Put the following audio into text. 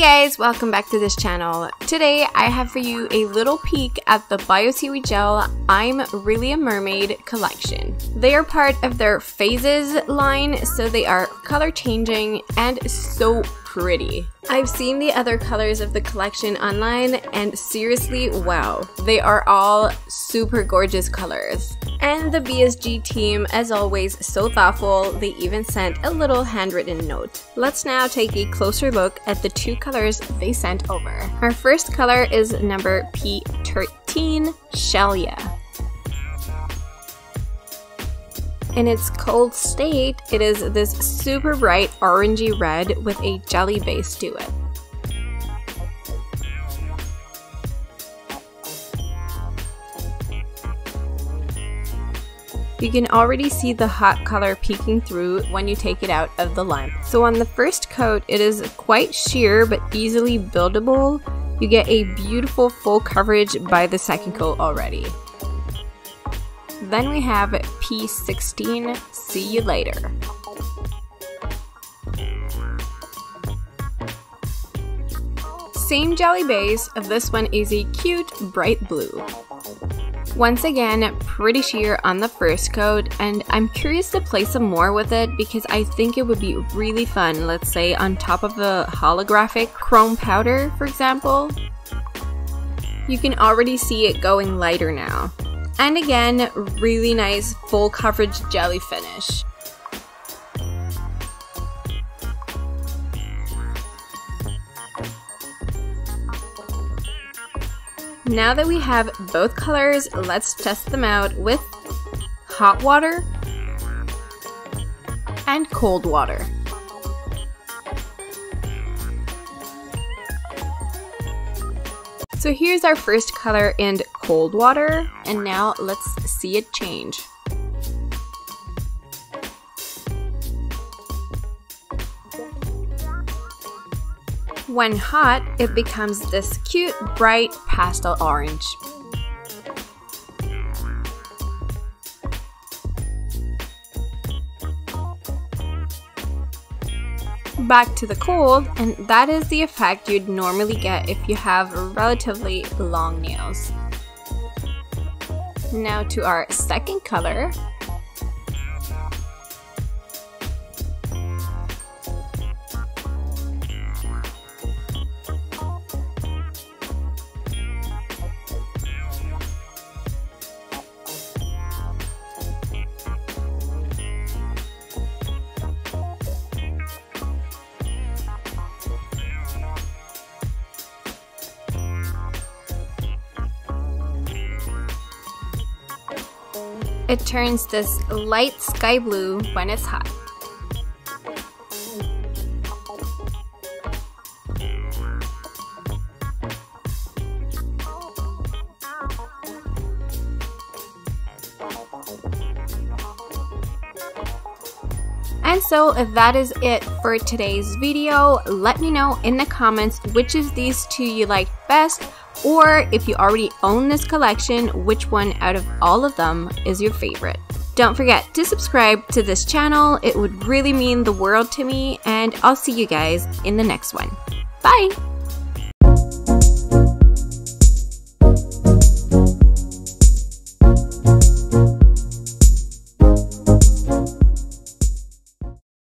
Hey guys, welcome back to this channel. Today I have for you a little peek at the Bio Gel I'm Really a Mermaid collection. They are part of their Phases line, so they are color changing and so pretty. I've seen the other colors of the collection online and seriously, wow, they are all super gorgeous colors. And the BSG team, as always, so thoughtful, they even sent a little handwritten note. Let's now take a closer look at the two colors they sent over. Our first color is number P13, Shell Ya. In its cold state, it is this super bright orangey red with a jelly base to it. You can already see the hot color peeking through when you take it out of the lamp. So on the first coat, it is quite sheer but easily buildable. You get a beautiful full coverage by the second coat already. Then we have P16, Sea You Later. Same jelly base, this one is a cute bright blue. Once again, pretty sheer on the first coat, and I'm curious to play some more with it because I think it would be really fun, let's say on top of a holographic chrome powder, for example. You can already see it going lighter now. And again, really nice full coverage jelly finish. Now that we have both colors, let's test them out with hot water and cold water. So here's our first color in cold water, and now let's see it change. When hot, it becomes this cute, bright pastel orange. back to the cold, and that is the effect you'd normally get if you have relatively long nails. Now to our second color, It turns this light sky blue when it's hot. And so if that is it for today's video. Let me know in the comments which of these two you liked best or if you already own this collection, which one out of all of them is your favorite. Don't forget to subscribe to this channel, it would really mean the world to me, and I'll see you guys in the next one. Bye!